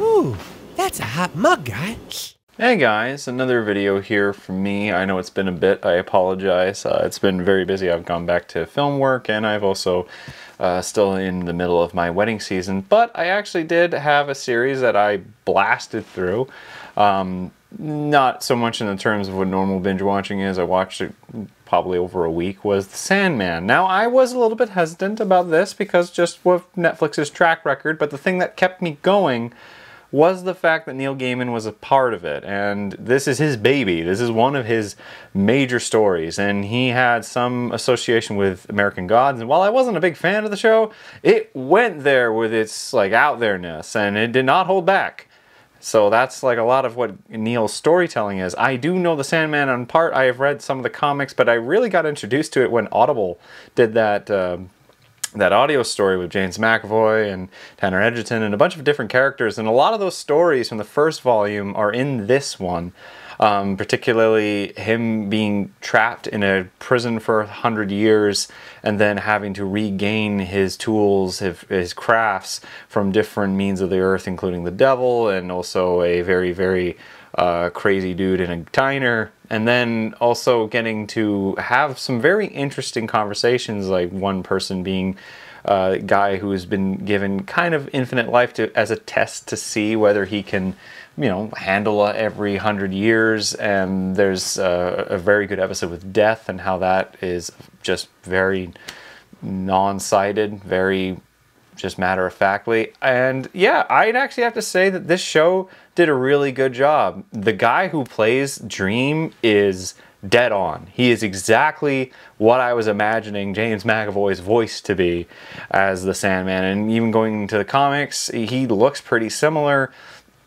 Ooh, that's a hot mug, guy. Hey guys, another video here from me. I know it's been a bit, I apologize. Uh, it's been very busy. I've gone back to film work and I've also uh, still in the middle of my wedding season. But I actually did have a series that I blasted through. Um, not so much in the terms of what normal binge watching is. I watched it probably over a week was The Sandman. Now I was a little bit hesitant about this because just with Netflix's track record, but the thing that kept me going was the fact that Neil Gaiman was a part of it. And this is his baby. This is one of his major stories. And he had some association with American Gods. And while I wasn't a big fan of the show, it went there with its like out there-ness and it did not hold back. So that's like a lot of what Neil's storytelling is. I do know The Sandman on part. I have read some of the comics, but I really got introduced to it when Audible did that uh, that audio story with James McAvoy and Taron Egerton and a bunch of different characters. And a lot of those stories from the first volume are in this one. Um, particularly him being trapped in a prison for a hundred years and then having to regain his tools, his, his, crafts from different means of the earth, including the devil and also a very, very uh, crazy dude in a diner. And then also getting to have some very interesting conversations, like one person being a guy who has been given kind of infinite life to as a test to see whether he can, you know, handle every hundred years. And there's a, a very good episode with death and how that is just very non-sided, very just matter of factly. And yeah, I'd actually have to say that this show did a really good job. The guy who plays Dream is dead on. He is exactly what I was imagining James McAvoy's voice to be as the Sandman. And even going into the comics, he looks pretty similar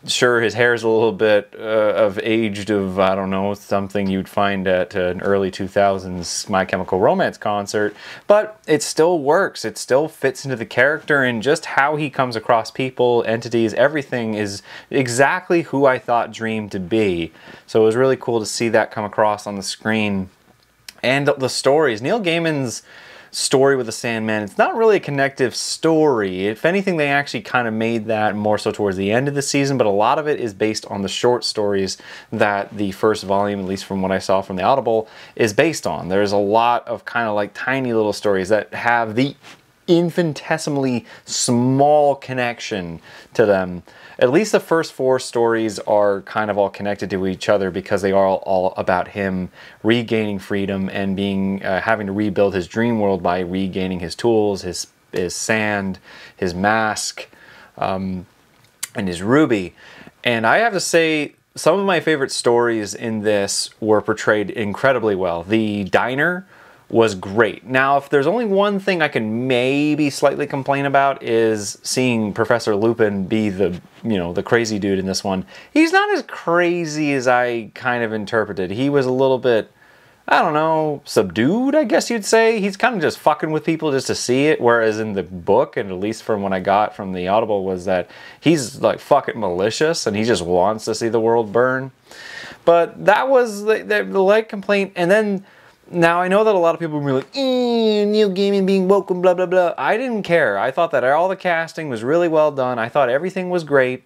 sure his hair is a little bit uh, of aged of I don't know something you'd find at an early 2000s My Chemical Romance concert but it still works. It still fits into the character and just how he comes across people entities everything is exactly who I thought Dream to be. So it was really cool to see that come across on the screen. And the stories Neil Gaiman's story with the Sandman. It's not really a connective story. If anything, they actually kind of made that more so towards the end of the season, but a lot of it is based on the short stories that the first volume, at least from what I saw from the Audible, is based on. There's a lot of kind of like tiny little stories that have the infinitesimally small connection to them. At least the first four stories are kind of all connected to each other because they are all, about him regaining freedom and being uh, having to rebuild his dream world by regaining his tools, his his sand, his mask, um, and his ruby. And I have to say, some of my favorite stories in this were portrayed incredibly well. The diner was great. Now, if there's only one thing I can maybe slightly complain about is seeing Professor Lupin be the, you know, the crazy dude in this one. He's not as crazy as I kind of interpreted. He was a little bit, I don't know, subdued, I guess you'd say. He's kind of just fucking with people just to see it, whereas in the book, and at least from what I got from the Audible, was that he's like fucking malicious and he just wants to see the world burn. But that was the, the, the light complaint. And then now, I know that a lot of people were like, eh, Neil Gaiman being woke and blah, blah, blah. I didn't care. I thought that all the casting was really well done. I thought everything was great,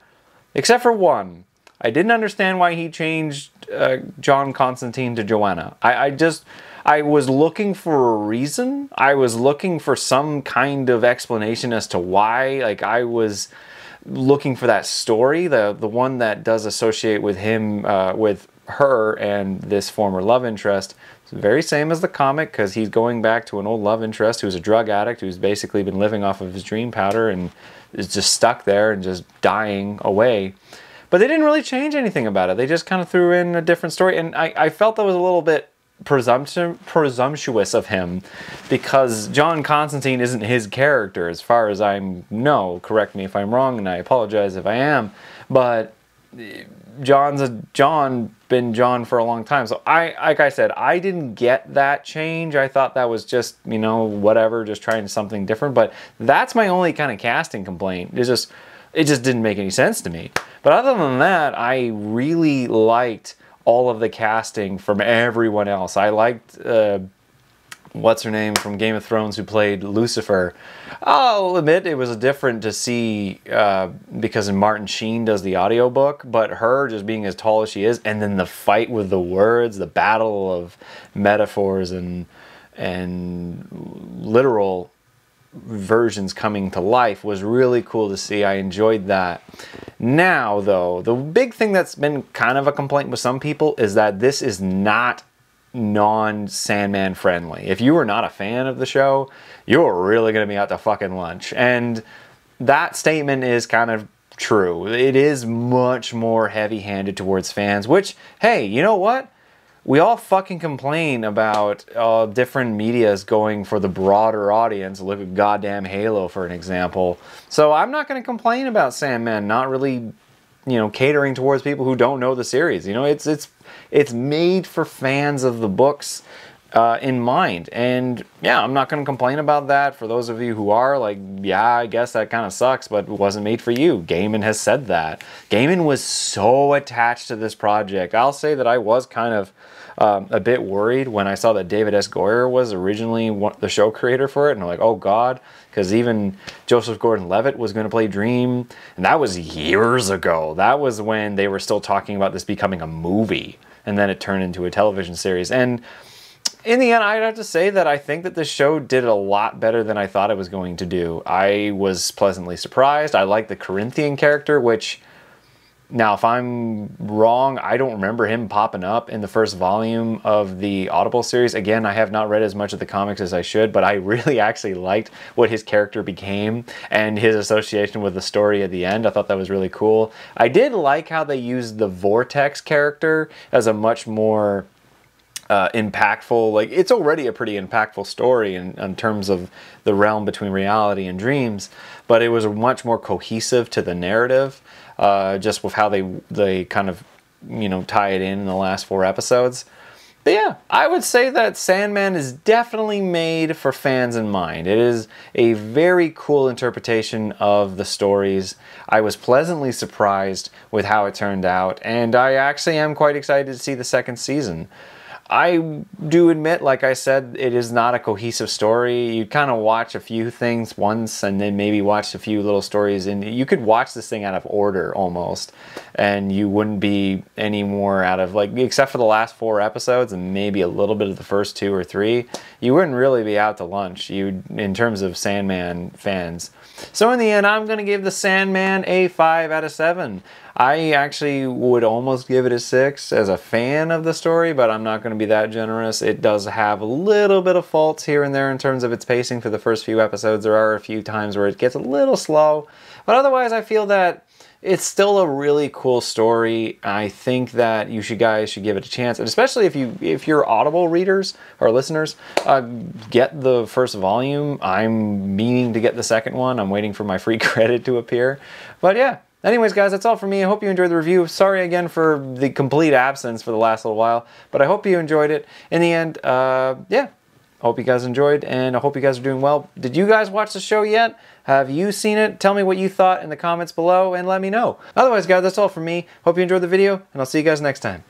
except for one. I didn't understand why he changed uh, John Constantine to Joanna. I, I just, I was looking for a reason. I was looking for some kind of explanation as to why. Like, I was looking for that story, the the one that does associate with him, uh, with her and this former love interest. Very same as the comic because he's going back to an old love interest who's a drug addict who's basically been living off of his dream powder and is just stuck there and just dying away. But they didn't really change anything about it. They just kind of threw in a different story. And I, I felt that was a little bit presumption, presumptuous of him because John Constantine isn't his character as far as I know. Correct me if I'm wrong and I apologize if I am. But John's a John been John for a long time. So I like I said, I didn't get that change. I thought that was just, you know, whatever, just trying something different. But that's my only kind of casting complaint. It's just it just didn't make any sense to me. But other than that, I really liked all of the casting from everyone else. I liked uh, what's her name from Game of Thrones who played Lucifer. I'll admit it was different to see uh, because Martin Sheen does the audiobook, but her just being as tall as she is, and then the fight with the words, the battle of metaphors and and literal versions coming to life was really cool to see. I enjoyed that. Now, though, the big thing that's been kind of a complaint with some people is that this is not non Sandman friendly. If you are not a fan of the show, you're really going to be out to fucking lunch. And that statement is kind of true. It is much more heavy handed towards fans, which, hey, you know what? we all fucking complain about uh, different medias going for the broader audience. Look at goddamn Halo, for an example. So I'm not going to complain about Sandman not really, you know, catering towards people who don't know the series. You know, it's it's it's made for fans of the books uh, in mind. And yeah, I'm not going to complain about that. For those of you who are, like, yeah, I guess that kind of sucks, but it wasn't made for you. Gaiman has said that. Gaiman was so attached to this project. I'll say that I was kind of um, a bit worried when I saw that David S. Goyer was originally one, the show creator for it. And I'm like, oh God, because even Joseph Gordon Levitt was going to play Dream. And that was years ago. That was when they were still talking about this becoming a movie. And then it turned into a television series. And in the end, I'd have to say that I think that the show did a lot better than I thought it was going to do. I was pleasantly surprised. I like the Corinthian character, which now, if I'm wrong, I don't remember him popping up in the first volume of the Audible series. Again, I have not read as much of the comics as I should, but I really actually liked what his character became and his association with the story at the end. I thought that was really cool. I did like how they used the Vortex character as a much more uh, impactful. Like it's already a pretty impactful story in, in terms of the realm between reality and dreams, but it was much more cohesive to the narrative uh, just with how they they kind of you know tie it in in the last four episodes. But yeah, I would say that Sandman is definitely made for fans in mind. It is a very cool interpretation of the stories. I was pleasantly surprised with how it turned out, and I actually am quite excited to see the second season. I do admit, like I said, it is not a cohesive story. You kind of watch a few things once and then maybe watch a few little stories, and you could watch this thing out of order almost, and you wouldn't be any more out of, like, except for the last four episodes and maybe a little bit of the first two or three, you wouldn't really be out to lunch you in terms of Sandman fans. So in the end, I'm going to give the Sandman a 5 out of 7. I actually would almost give it a 6 as a fan of the story, but I'm not going to be that generous. It does have a little bit of faults here and there in terms of its pacing for the first few episodes. There are a few times where it gets a little slow, but otherwise I feel that it's still a really cool story. I think that you should guys should give it a chance, and especially if you if you're Audible readers or listeners, uh, get the first volume. I'm meaning to get the second one. I'm waiting for my free credit to appear, but yeah. Anyways, guys, that's all for me. I hope you enjoyed the review. Sorry again for the complete absence for the last little while, but I hope you enjoyed it. In the end, uh, yeah, hope you guys enjoyed, and I hope you guys are doing well. Did you guys watch the show yet? Have you seen it? Tell me what you thought in the comments below and let me know. Otherwise, guys, that's all from me. Hope you enjoyed the video, and I'll see you guys next time.